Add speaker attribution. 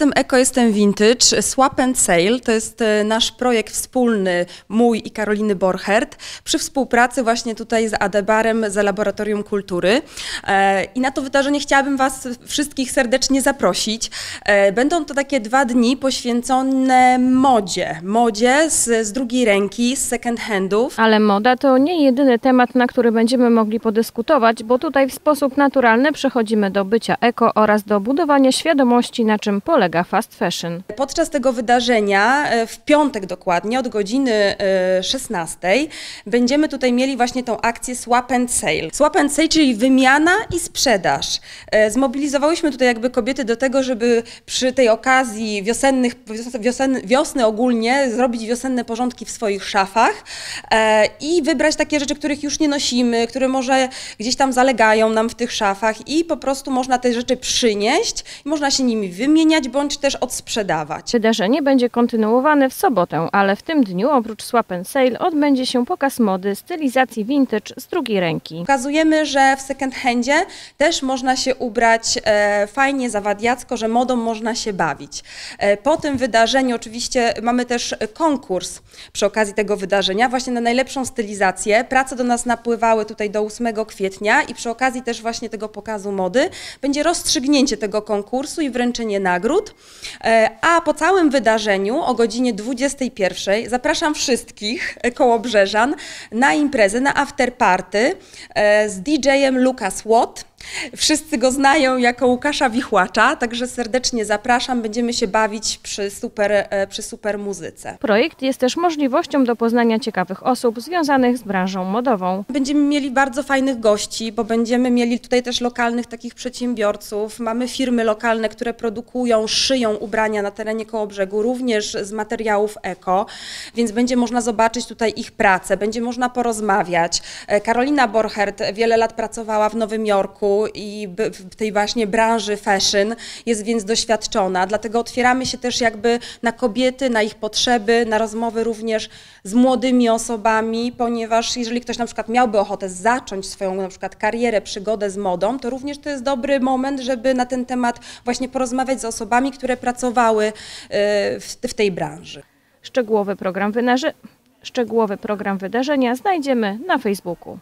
Speaker 1: Jestem Eko, jestem Vintage. Swap and Sale to jest e, nasz projekt wspólny, mój i Karoliny Borchert, przy współpracy właśnie tutaj z Adebarem, z Laboratorium Kultury. E, I na to wydarzenie chciałabym Was wszystkich serdecznie zaprosić. E, Będą to takie dwa dni poświęcone modzie. Modzie z, z drugiej ręki, z second handów.
Speaker 2: Ale moda to nie jedyny temat, na który będziemy mogli podyskutować, bo tutaj w sposób naturalny przechodzimy do bycia eko oraz do budowania świadomości, na czym polega fast fashion.
Speaker 1: Podczas tego wydarzenia, e, w piątek dokładnie, od godziny e, 16, będziemy tutaj mieli właśnie tą akcję Swap and Sale. Swap and Sale, czyli wymiana i sprzedaż. E, Zmobilizowałyśmy tutaj jakby kobiety do tego, żeby przy tej okazji wiosennych, wiosen, wiosny ogólnie zrobić wiosenne porządki w swoich szafach e, i wybrać takie rzeczy, których już nie nosimy, które może gdzieś tam zalegają nam w tych szafach i po prostu można te rzeczy przynieść, i można się nimi wymieniać bądź też odsprzedawać.
Speaker 2: Wydarzenie będzie kontynuowane w sobotę, ale w tym dniu oprócz Swap and Sale odbędzie się pokaz mody stylizacji vintage z drugiej ręki.
Speaker 1: Pokazujemy, że w second handzie też można się ubrać e, fajnie, zawadiacko, że modą można się bawić. E, po tym wydarzeniu oczywiście mamy też konkurs przy okazji tego wydarzenia właśnie na najlepszą stylizację. Prace do nas napływały tutaj do 8 kwietnia i przy okazji też właśnie tego pokazu mody będzie rozstrzygnięcie tego konkursu i wręczenie nagród. E, a po całym wydarzeniu o godzinie 21 zapraszam wszystkich kołobrzeżan na imprezę, na afterparty e, z DJ-em Lucas Watt. Wszyscy go znają jako Łukasza Wichłacza, także serdecznie zapraszam. Będziemy się bawić przy super, e, przy super muzyce.
Speaker 2: Projekt jest też możliwością do poznania ciekawych osób związanych z branżą modową.
Speaker 1: Będziemy mieli bardzo fajnych gości, bo będziemy mieli tutaj też lokalnych takich przedsiębiorców. Mamy firmy lokalne, które produkują, szyją ubrania na terenie Kołobrzegu, również z materiałów eko, więc będzie można zobaczyć tutaj ich pracę, będzie można porozmawiać. E, Karolina Borchert wiele lat pracowała w Nowym Jorku i w tej właśnie branży fashion, jest więc doświadczona, dlatego otwieramy się też jakby na kobiety, na ich potrzeby, na rozmowy również z młodymi osobami, ponieważ jeżeli ktoś na przykład miałby ochotę zacząć swoją na przykład karierę, przygodę z modą, to również to jest dobry moment, żeby na ten temat właśnie porozmawiać z osobami, które pracowały y, w, tej branży.
Speaker 2: Szczegółowy program. Szczegółowy program wydarzenia znajdziemy na Facebooku.